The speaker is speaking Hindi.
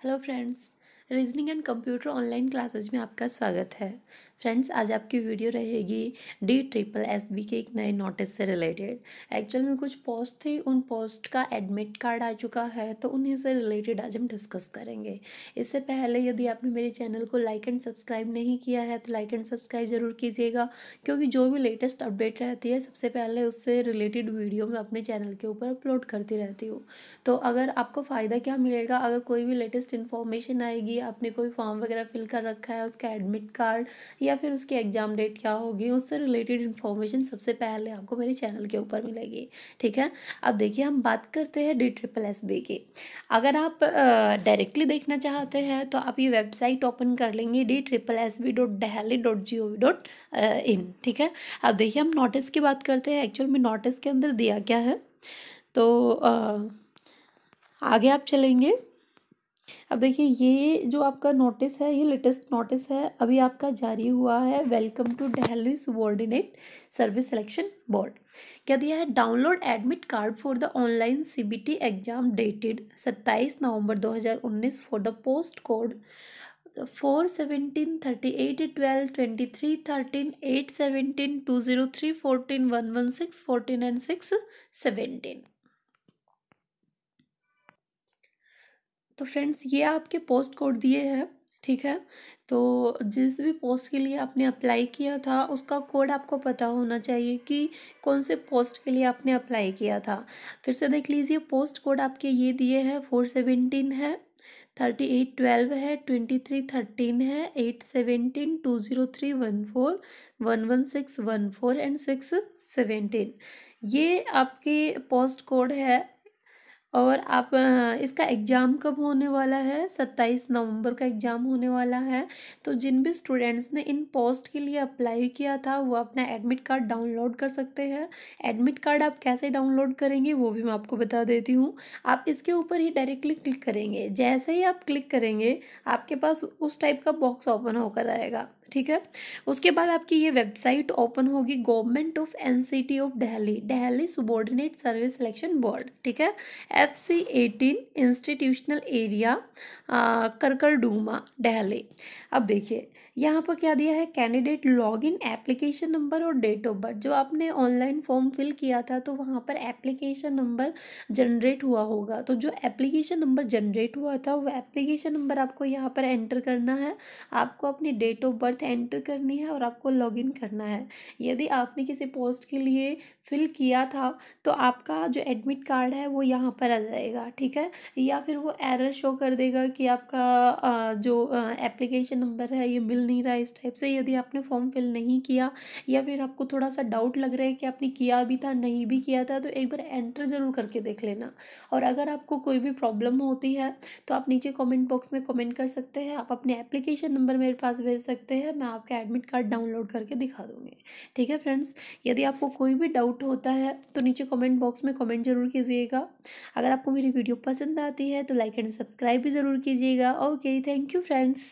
Hello friends reasoning and computer online classes में आपका स्वागत है। फ्रेंड्स, आज आपकी वीडियो रहेगी डी ट्रिपल एस बी के एक नए नोटिस से रिलेटेड एक्चुअल में कुछ पोस्ट थे, उन पोस्ट का एडमिट कार्ड आ चुका है तो उन्हीं से रिलेटेड आज हम डिस्कस करेंगे। इससे पहले यदि आपने मेरे चैनल को लाइक एंड सब्सक्राइब नहीं किया है तो लाइक एंड सब्सक्राइब ज़रूर कीजिएगा, क्योंकि जो भी लेटेस्ट अपडेट रहती है, सबसे पहले उससे रिलेटेड वीडियो मैं अपने चैनल के ऊपर अपलोड करती रहती हूँ। तो अगर आपको फ़ायदा क्या मिलेगा, अगर कोई भी लेटेस्ट इन्फॉर्मेशन आएगी, आपने कोई फॉर्म वगैरह फिल कर रखा है, उसका एडमिट कार्ड या फिर उसकी एग्ज़ाम डेट क्या होगी उससे रिलेटेड इन्फॉर्मेशन सबसे पहले आपको मेरे चैनल के ऊपर मिलेगी ठीक है? अब देखिए हम बात करते हैं डी ट्रिपल एस बी की। अगर आप डायरेक्टली देखना चाहते हैं तो आप ये वेबसाइट ओपन कर लेंगे D triple S B dot Delhi dot G O V dot in ठीक है? अब देखिए हम नोटिस की बात करते हैं। एक्चुअल में नोटिस के अंदर दिया क्या है? तो आ, आगे आप चलेंगे। अब देखिए, ये जो आपका नोटिस है, ये लेटेस्ट नोटिस है, अभी आपका जारी हुआ है welcome to Delhi subordinate service selection board क्या दिया है? Download admit card for the online CBT exam dated सत्ताईस नवंबर 2019 for the post code four seventeen thirty eight twelve twenty three thirteen eight seventeen two zero three fourteen one one six fourteen and six seventeen तो फ्रेंड्स, ये आपके पोस्ट कोड दिए हैं, ठीक है? तो जिस भी पोस्ट के लिए आपने अप्लाई किया था, उसका कोड आपको पता होना चाहिए कि कौन से पोस्ट के लिए आपने अप्लाई किया था। फिर से देख लीजिए, पोस्ट कोड आपके ये दिए हैं, फोर सेवेंटीन है, थर्टी एट ट्वेल्व है, ट्वेंटी थ्री थर्टीन है, eight seventeen two zero three one four, one one six one four and six seventeen ये आपके पोस्ट कोड है और आप इसका एग्ज़ाम कब होने वाला है? सत्ताईस नवंबर का एग्ज़ाम होने वाला है। तो जिन भी स्टूडेंट्स ने इन पोस्ट के लिए अप्लाई किया था, वो अपना एडमिट कार्ड डाउनलोड कर सकते हैं। एडमिट कार्ड आप कैसे डाउनलोड करेंगे, वो भी मैं आपको बता देती हूँ। आप इसके ऊपर ही डायरेक्टली क्लिक करेंगे। जैसे ही आप क्लिक करेंगे, आपके पास उस टाइप का बॉक्स ओपन होकर आएगा। ठीक है? उसके बाद आपकी ये वेबसाइट ओपन होगी government of NCT of Delhi Delhi subordinate service selection board ठीक है? F C eighteen institutional area Karkardooma Delhi अब देखिए यहाँ पर क्या दिया है? कैंडिडेट लॉगिन एप्लीकेशन नंबर और डेट ऑफ़ बर्थ जो आपने ऑनलाइन फॉर्म फिल किया था तो वहाँ पर एप्लीकेशन नंबर जनरेट हुआ होगा। तो जो एप्लीकेशन नंबर जनरेट हुआ था, वो एप्लीकेशन नंबर आपको यहाँ पर एंटर करना है। आपको अपनी डेट ऑफ़ बर्थ एंटर करनी है और आपको लॉगिन करना है। यदि आपने किसी पोस्ट के लिए फिल किया था तो आपका जो एडमिट कार्ड है, वो यहाँ पर आ जाएगा, ठीक है? या फिर वो एरर शो कर देगा कि आपका जो एप्लीकेशन नंबर है, ये मिल नहीं रहा इस टाइप से, यदि आपने फॉर्म फिल नहीं किया या फिर आपको थोड़ा सा डाउट लग रहा है कि आपने किया भी था, नहीं भी किया था तो एक बार एंटर ज़रूर करके देख लेना। और अगर आपको कोई भी प्रॉब्लम होती है तो आप नीचे कमेंट बॉक्स में कमेंट कर सकते हैं। आप अपने एप्लीकेशन नंबर मेरे पास भेज सकते हैं, मैं आपका एडमिट कार्ड डाउनलोड करके दिखा दूँगी। ठीक है फ्रेंड्स यदि आपको कोई भी डाउट होता है तो नीचे कमेंट बॉक्स में कमेंट ज़रूर कीजिएगा। अगर आपको मेरी वीडियो पसंद आती है तो लाइक एंड सब्सक्राइब भी ज़रूर कीजिएगा। Okay thank you friends